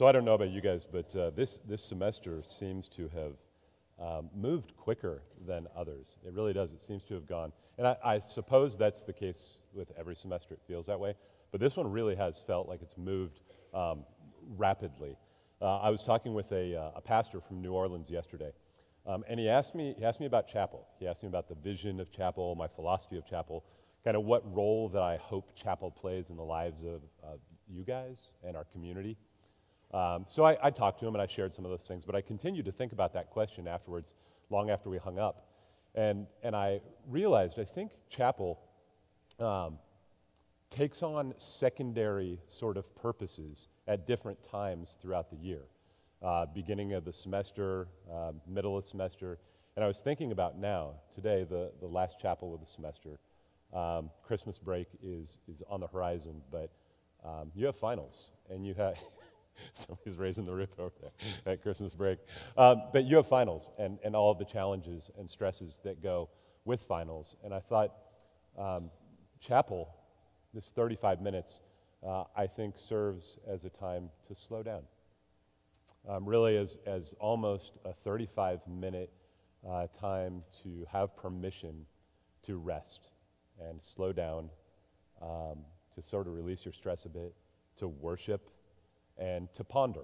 So I don't know about you guys, but uh, this, this semester seems to have um, moved quicker than others. It really does. It seems to have gone. And I, I, suppose that's the case with every semester. It feels that way. But this one really has felt like it's moved um, rapidly. Uh, I was talking with a, uh, a, pastor from New Orleans yesterday, um, and he asked, me, he asked me about chapel. He asked me about the vision of chapel, my philosophy of chapel, kind of what role that I hope chapel plays in the lives of, of you guys and our community. Um, so I, I, talked to him and I shared some of those things, but I continued to think about that question afterwards, long after we hung up. And, and I realized I think chapel um, takes on secondary sort of purposes at different times throughout the year. Uh, beginning of the semester, uh, middle of semester. And I was thinking about now, today, the, the last chapel of the semester. Um, Christmas break is, is on the horizon, but um, you have finals, and you have. Somebody's raising the roof over there at Christmas break. Um, but you have finals and, and all of the challenges and stresses that go with finals. And I thought um, chapel, this 35 minutes, uh, I think serves as a time to slow down. Um, really, as, as almost a 35 minute uh, time to have permission to rest and slow down, um, to sort of release your stress a bit, to worship and to ponder.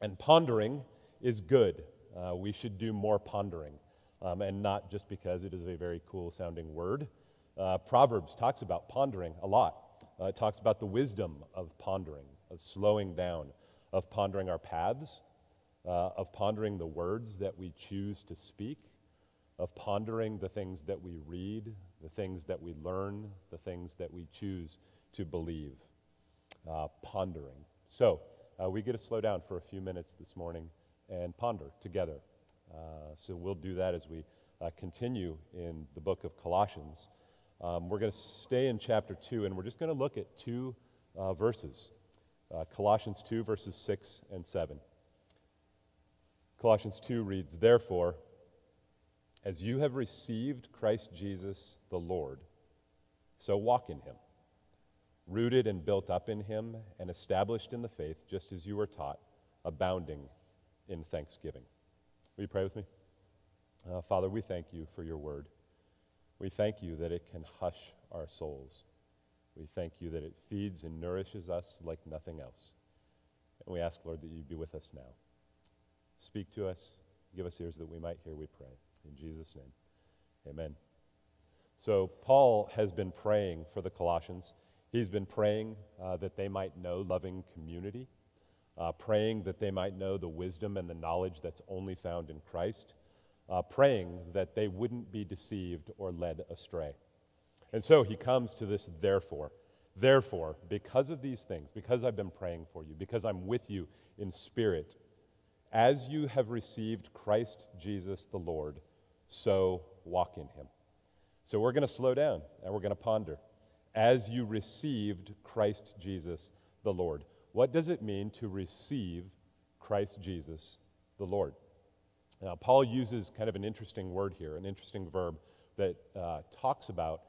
And pondering is good. Uh, we should do more pondering, um, and not just because it is a very cool sounding word. Uh, Proverbs talks about pondering a lot. Uh, it talks about the wisdom of pondering, of slowing down, of pondering our paths, uh, of pondering the words that we choose to speak, of pondering the things that we read, the things that we learn, the things that we choose to believe. Uh, pondering. So, uh, we get to slow down for a few minutes this morning and ponder together. Uh, so, we'll do that as we uh, continue in the book of Colossians. Um, we're going to stay in chapter 2, and we're just going to look at two uh, verses Colossians 2, verses 6 and 7. Colossians 2 reads, Therefore, as you have received Christ Jesus the Lord, so walk in him rooted and built up in him and established in the faith, just as you were taught, abounding in thanksgiving. Will you pray with me? Uh, Father, we thank you for your word. We thank you that it can hush our souls. We thank you that it feeds and nourishes us like nothing else. And we ask, Lord, that you be with us now. Speak to us, give us ears that we might hear, we pray. In Jesus' name, amen. So, Paul has been praying for the Colossians. He's been praying uh, that they might know loving community, uh, praying that they might know the wisdom and the knowledge that's only found in Christ, uh, praying that they wouldn't be deceived or led astray. And so he comes to this therefore. Therefore, because of these things, because I've been praying for you, because I'm with you in spirit, as you have received Christ Jesus the Lord, so walk in him. So we're going to slow down and we're going to ponder as you received Christ Jesus the Lord. What does it mean to receive Christ Jesus the Lord? Now, Paul uses kind of an interesting word here, an interesting verb that uh, talks about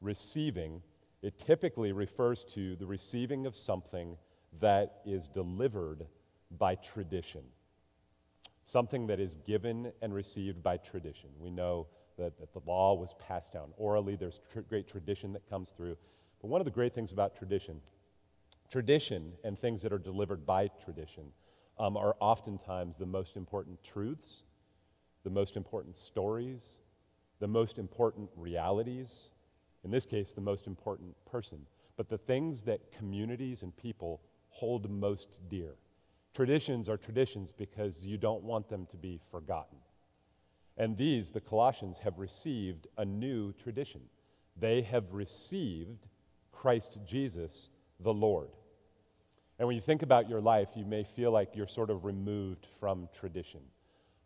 receiving. It typically refers to the receiving of something that is delivered by tradition, something that is given and received by tradition. We know that, that the law was passed down orally. There's tr- great tradition that comes through. But one of the great things about tradition, tradition and things that are delivered by tradition, um, are oftentimes the most important truths, the most important stories, the most important realities, in this case, the most important person, but the things that communities and people hold most dear. Traditions are traditions because you don't want them to be forgotten. And these, the Colossians, have received a new tradition. They have received Christ Jesus the Lord. And when you think about your life, you may feel like you're sort of removed from tradition.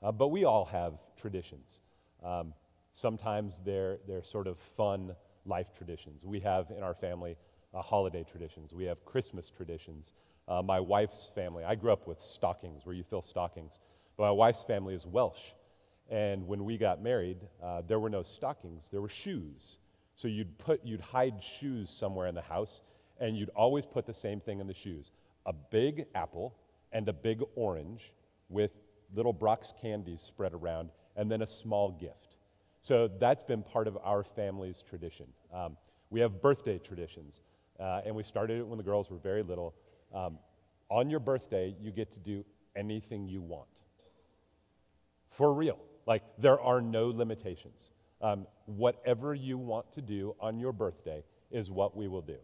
Uh, but we all have traditions. Um, sometimes they're, they're sort of fun life traditions. We have in our family uh, holiday traditions, we have Christmas traditions. Uh, my wife's family, I grew up with stockings where you fill stockings. But my wife's family is Welsh. And when we got married, uh, there were no stockings, there were shoes. So you'd put, you'd hide shoes somewhere in the house, and you'd always put the same thing in the shoes a big apple and a big orange with little Brock's candies spread around, and then a small gift. So that's been part of our family's tradition. Um, we have birthday traditions, uh, and we started it when the girls were very little. Um, on your birthday, you get to do anything you want. For real. Like, there are no limitations. Um, whatever you want to do on your birthday is what we will do.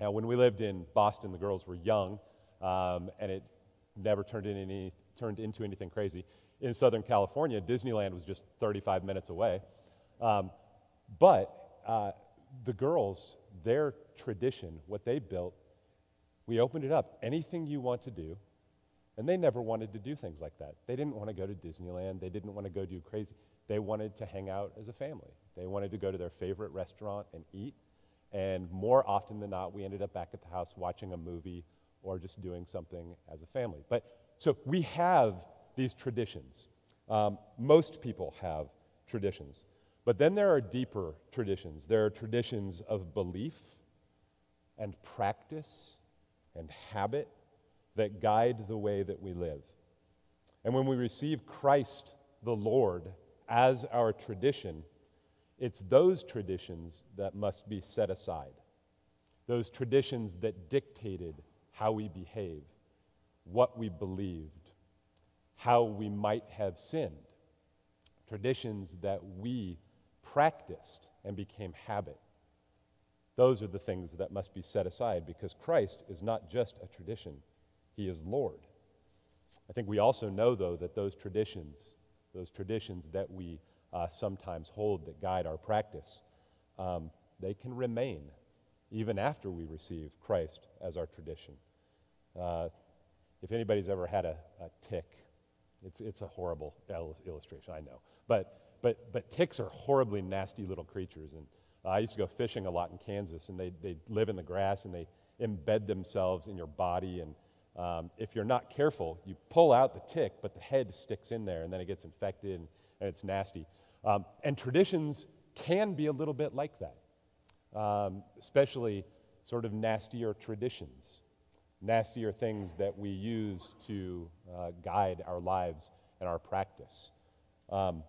Now, when we lived in Boston, the girls were young, um, and it never turned, any, turned into anything crazy. In Southern California, Disneyland was just 35 minutes away. Um, but uh, the girls, their tradition, what they built, we opened it up. Anything you want to do, and they never wanted to do things like that. They didn't want to go to Disneyland. They didn't want to go do crazy. They wanted to hang out as a family. They wanted to go to their favorite restaurant and eat. And more often than not, we ended up back at the house watching a movie or just doing something as a family. But so we have these traditions. Um, most people have traditions. But then there are deeper traditions. There are traditions of belief and practice and habit that guide the way that we live. And when we receive Christ the Lord as our tradition, it's those traditions that must be set aside. Those traditions that dictated how we behave, what we believed, how we might have sinned. Traditions that we practiced and became habit. Those are the things that must be set aside because Christ is not just a tradition, He is Lord. I think we also know, though, that those traditions, those traditions that we uh, sometimes hold that guide our practice, um, they can remain even after we receive Christ as our tradition. Uh, if anybody's ever had a, a tick, it's, it's a horrible illustration, I know. But, but, but ticks are horribly nasty little creatures. And uh, I used to go fishing a lot in Kansas, and they, they live in the grass and they embed themselves in your body. And um, if you're not careful, you pull out the tick, but the head sticks in there, and then it gets infected and, and it's nasty. Um, and traditions can be a little bit like that, um, especially sort of nastier traditions, nastier things that we use to uh, guide our lives and our practice. Um,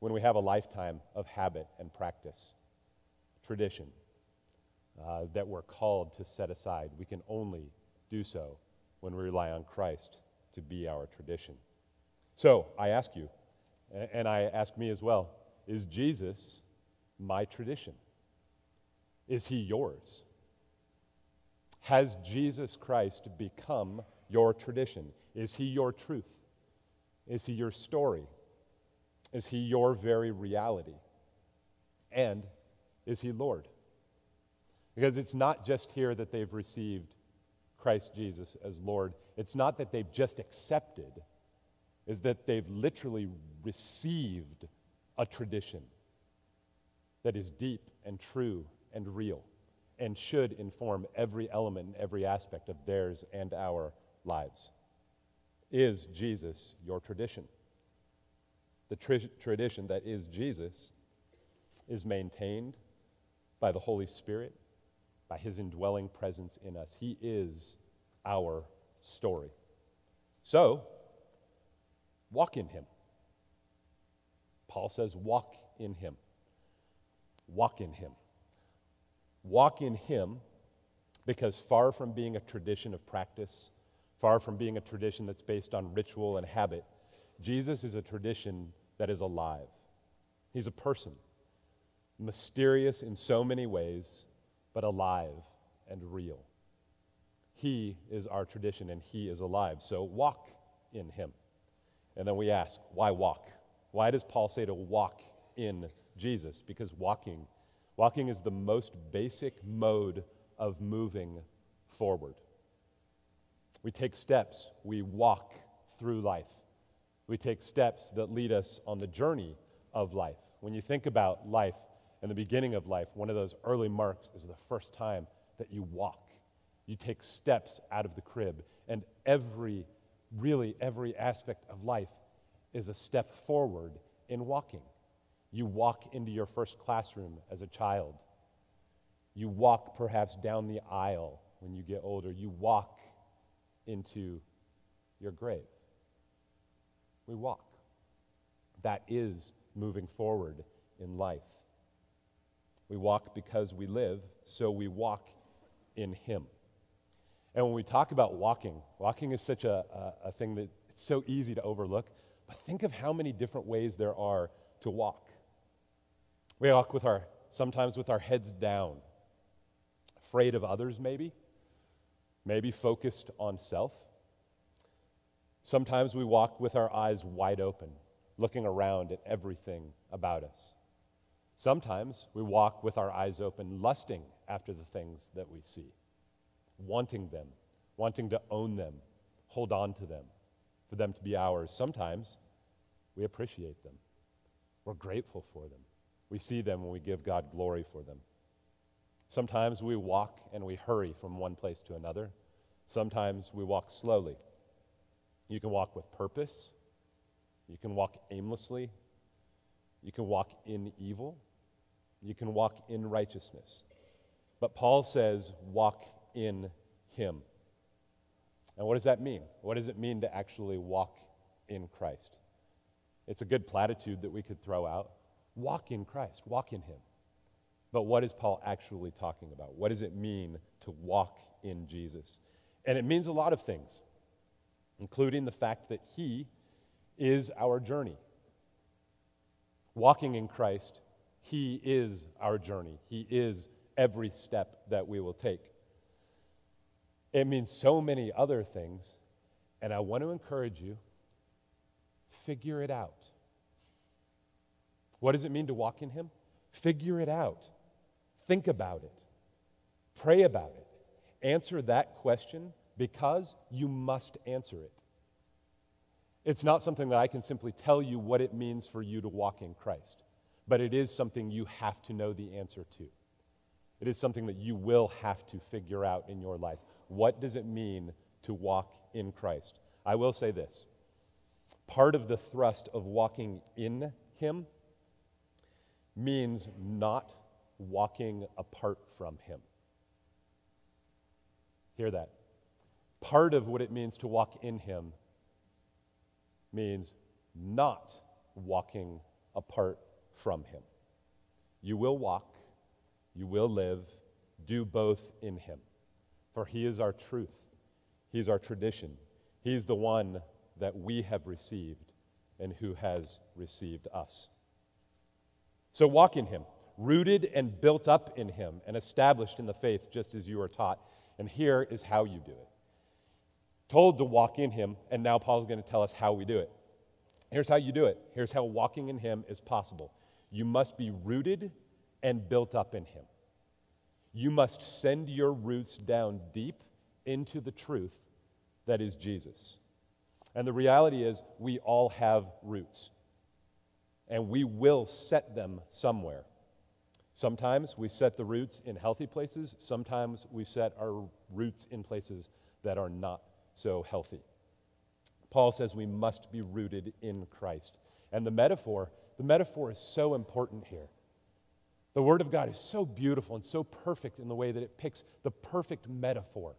when we have a lifetime of habit and practice, tradition uh, that we're called to set aside, we can only do so when we rely on Christ to be our tradition. So I ask you, and I ask me as well, is Jesus my tradition? Is he yours? Has Jesus Christ become your tradition? Is he your truth? Is he your story? Is he your very reality? And is he Lord? Because it's not just here that they've received Christ Jesus as Lord, it's not that they've just accepted, is that they've literally received a tradition that is deep and true and real and should inform every element and every aspect of theirs and our lives. Is Jesus your tradition? The tradition that is Jesus is maintained by the Holy Spirit, by his indwelling presence in us. He is our story. So, walk in him. Paul says, walk in him. Walk in him. Walk in him because far from being a tradition of practice, far from being a tradition that's based on ritual and habit, Jesus is a tradition that is alive. He's a person, mysterious in so many ways, but alive and real. He is our tradition and He is alive. So walk in Him. And then we ask, why walk? Why does Paul say to walk in Jesus? Because walking, walking is the most basic mode of moving forward. We take steps, we walk through life. We take steps that lead us on the journey of life. When you think about life and the beginning of life, one of those early marks is the first time that you walk. You take steps out of the crib, and every, really, every aspect of life is a step forward in walking. You walk into your first classroom as a child. You walk perhaps down the aisle when you get older. You walk into your grave. We walk. That is moving forward in life. We walk because we live, so we walk in Him. And when we talk about walking, walking is such a, a, a thing that it's so easy to overlook. But think of how many different ways there are to walk. We walk with our, sometimes with our heads down, afraid of others, maybe, maybe focused on self. Sometimes we walk with our eyes wide open, looking around at everything about us. Sometimes we walk with our eyes open, lusting after the things that we see, wanting them, wanting to own them, hold on to them, for them to be ours. Sometimes we appreciate them, we're grateful for them. We see them when we give God glory for them. Sometimes we walk and we hurry from one place to another. Sometimes we walk slowly. You can walk with purpose. You can walk aimlessly. You can walk in evil. You can walk in righteousness. But Paul says, walk in Him. And what does that mean? What does it mean to actually walk in Christ? It's a good platitude that we could throw out. Walk in Christ, walk in Him. But what is Paul actually talking about? What does it mean to walk in Jesus? And it means a lot of things, including the fact that He is our journey. Walking in Christ, He is our journey. He is every step that we will take. It means so many other things, and I want to encourage you figure it out. What does it mean to walk in Him? Figure it out. Think about it. Pray about it. Answer that question because you must answer it. It's not something that I can simply tell you what it means for you to walk in Christ, but it is something you have to know the answer to. It is something that you will have to figure out in your life. What does it mean to walk in Christ? I will say this part of the thrust of walking in Him means not walking apart from Him. Hear that. Part of what it means to walk in Him means not walking apart from Him. You will walk, you will live, do both in Him. For He is our truth, He is our tradition, He is the one that we have received and who has received us. So walk in Him, rooted and built up in Him, and established in the faith just as you are taught. And here is how you do it. Told to walk in Him, and now Paul's going to tell us how we do it. Here's how you do it. Here's how walking in Him is possible. You must be rooted and built up in Him. You must send your roots down deep into the truth that is Jesus. And the reality is, we all have roots, and we will set them somewhere. Sometimes we set the roots in healthy places, sometimes we set our roots in places that are not so healthy. Paul says we must be rooted in Christ. And the metaphor, the metaphor is so important here. The Word of God is so beautiful and so perfect in the way that it picks the perfect metaphor.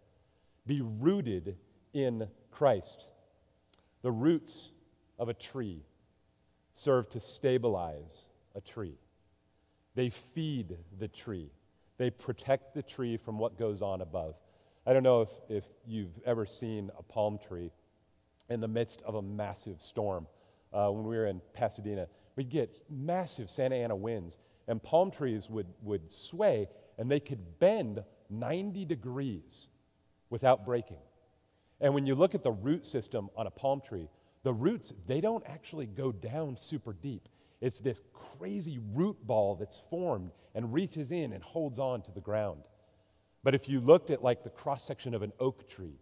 Be rooted in Christ. The roots of a tree serve to stabilize a tree. They feed the tree. They protect the tree from what goes on above. I don't know if, if you've ever seen a palm tree in the midst of a massive storm. Uh, when we were in Pasadena, we'd get massive Santa Ana winds, and palm trees would, would sway and they could bend 90 degrees without breaking. And when you look at the root system on a palm tree, the roots, they don't actually go down super deep. It's this crazy root ball that's formed and reaches in and holds on to the ground. But if you looked at like the cross section of an oak tree,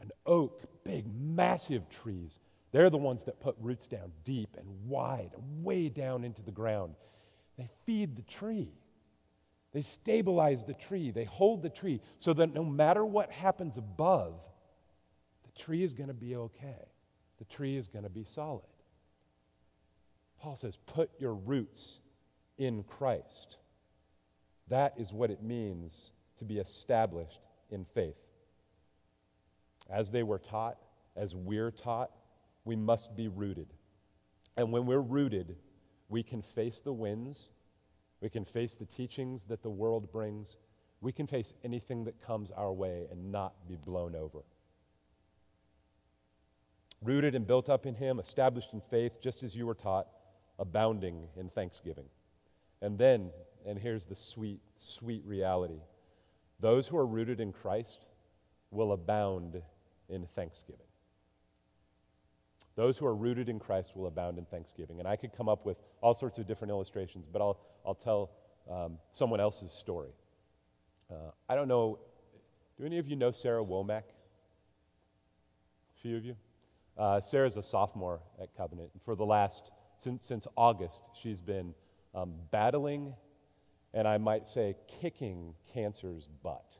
an oak, big, massive trees, they're the ones that put roots down deep and wide, way down into the ground. They feed the tree. They stabilize the tree. They hold the tree so that no matter what happens above, the tree is going to be okay. The tree is going to be solid. Paul says, put your roots in Christ. That is what it means to be established in faith. as they were taught, as we're taught, we must be rooted. And when we're rooted, we can face the winds, we can face the teachings that the world brings, we can face anything that comes our way and not be blown over. Rooted and built up in Him, established in faith, just as you were taught, abounding in thanksgiving. And then, and here's the sweet, sweet reality those who are rooted in Christ will abound in thanksgiving. Those who are rooted in Christ will abound in thanksgiving. And I could come up with all sorts of different illustrations, but I'll, I'll tell um, someone else's story. Uh, I don't know, do any of you know Sarah Womack? A few of you? Uh, Sarah's a sophomore at Covenant. And for the last, since, since August, she's been um, battling and I might say kicking cancer's butt.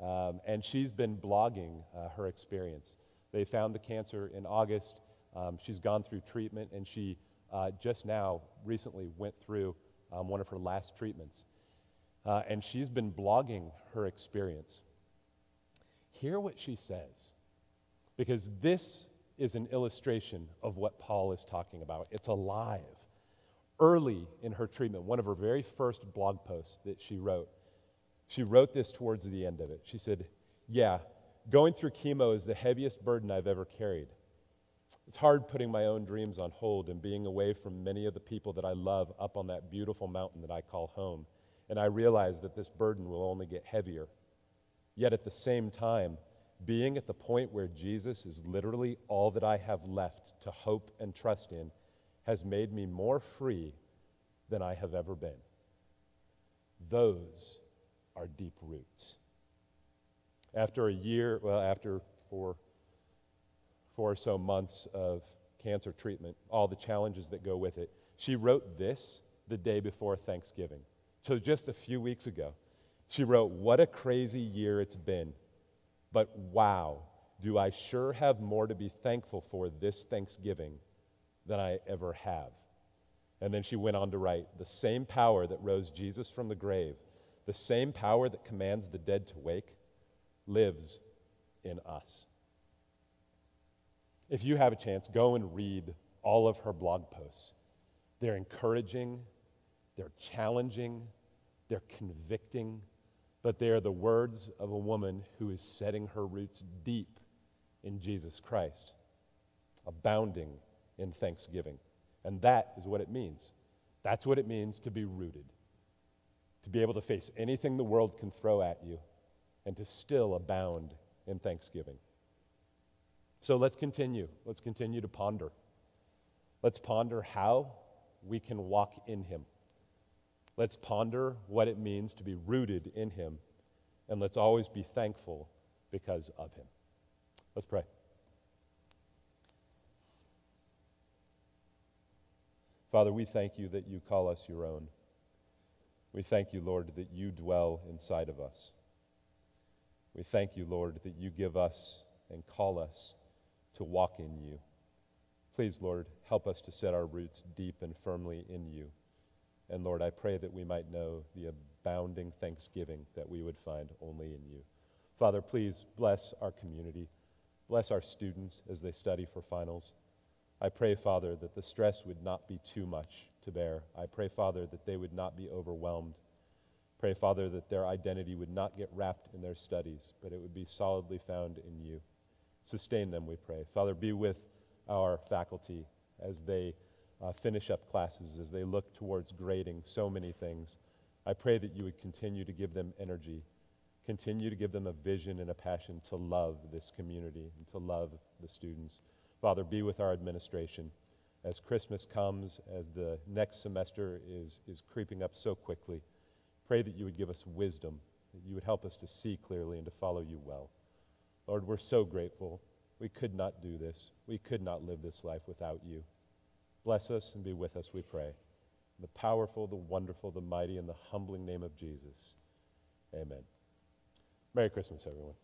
Um, and she's been blogging uh, her experience. They found the cancer in August. Um, she's gone through treatment, and she uh, just now recently went through um, one of her last treatments. Uh, and she's been blogging her experience. Hear what she says, because this is an illustration of what Paul is talking about. It's alive. Early in her treatment, one of her very first blog posts that she wrote, she wrote this towards the end of it. She said, Yeah, going through chemo is the heaviest burden I've ever carried. It's hard putting my own dreams on hold and being away from many of the people that I love up on that beautiful mountain that I call home. And I realize that this burden will only get heavier. Yet at the same time, being at the point where Jesus is literally all that I have left to hope and trust in has made me more free than I have ever been. Those are deep roots. After a year, well, after four, four or so months of cancer treatment, all the challenges that go with it, she wrote this the day before Thanksgiving. So just a few weeks ago, she wrote, What a crazy year it's been. But wow, do I sure have more to be thankful for this Thanksgiving than I ever have. And then she went on to write, The same power that rose Jesus from the grave the same power that commands the dead to wake lives in us. If you have a chance, go and read all of her blog posts. They're encouraging, they're challenging, they're convicting, but they are the words of a woman who is setting her roots deep in Jesus Christ, abounding in thanksgiving. And that is what it means. That's what it means to be rooted to be able to face anything the world can throw at you and to still abound in thanksgiving. So let's continue. Let's continue to ponder. Let's ponder how we can walk in Him. Let's ponder what it means to be rooted in Him. And let's always be thankful because of Him. Let's pray. Father, we thank you that you call us your own. We thank you, Lord, that you dwell inside of us. We thank you, Lord, that you give us and call us to walk in you. Please, Lord, help us to set our roots deep and firmly in you. And Lord, I pray that we might know the abounding thanksgiving that we would find only in you. Father, please bless our community. Bless our students as they study for finals. I pray, Father, that the stress would not be too much to bear. I pray, Father, that they would not be overwhelmed. Pray, Father, that their identity would not get wrapped in their studies, but it would be solidly found in you. Sustain them, we pray. Father, be with our faculty as they uh, finish up classes, as they look towards grading so many things. I pray that you would continue to give them energy, continue to give them a vision and a passion to love this community and to love the students. Father, be with our administration as Christmas comes, as the next semester is, is creeping up so quickly. Pray that you would give us wisdom, that you would help us to see clearly and to follow you well. Lord, we're so grateful. We could not do this. We could not live this life without you. Bless us and be with us, we pray. In the powerful, the wonderful, the mighty, and the humbling name of Jesus. Amen. Merry Christmas, everyone.